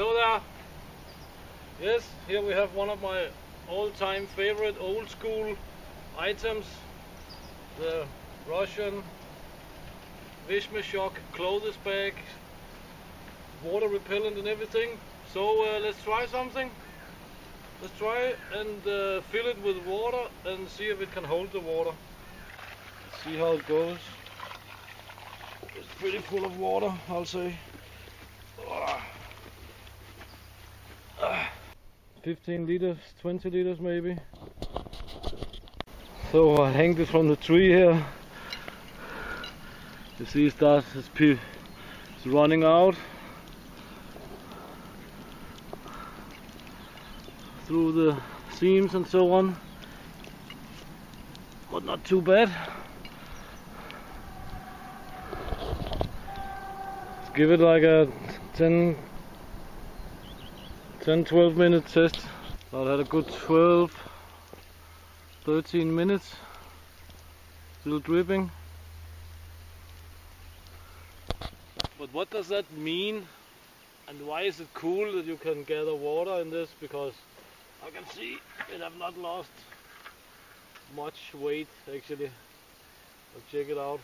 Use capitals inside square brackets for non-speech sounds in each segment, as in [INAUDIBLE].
Hello there. Yes, here we have one of my all-time favorite old school items. The Russian Veshmeshok clothes bag. Water repellent and everything. So uh, let's try something. Let's try and uh, fill it with water and see if it can hold the water. See how it goes. It's pretty full of water, I'll say. 15 liters, 20 liters maybe. So I hang this from the tree here. You see it starts, it's, it's running out. Through the seams and so on. But not too bad. Let's give it like a 10 10 12 minute test. I had a good 12 13 minutes. Still dripping. But what does that mean? And why is it cool that you can gather water in this? Because I can see it have not lost much weight actually. I'll check it out.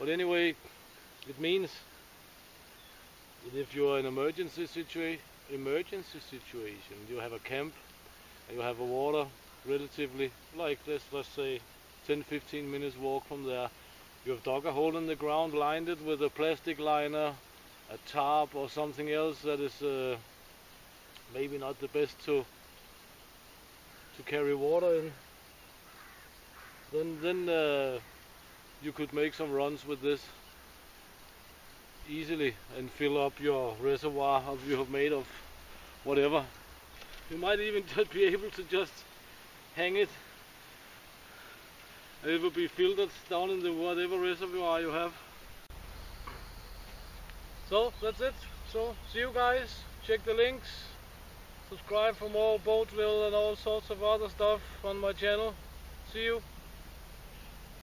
But anyway, it means that if you're in an emergency situation, emergency situation, you have a camp and you have a water relatively like this, let's say 10-15 minutes walk from there. You have dug a hole in the ground, lined it with a plastic liner, a tarp or something else that is uh, maybe not the best to to carry water in. Then then uh, you could make some runs with this easily and fill up your reservoir of you have made of whatever. You might even [LAUGHS] be able to just hang it and it will be filtered down in the whatever reservoir you have. So that's it. So see you guys. Check the links. Subscribe for more boat drill and all sorts of other stuff on my channel. See you.